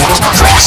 Yeah.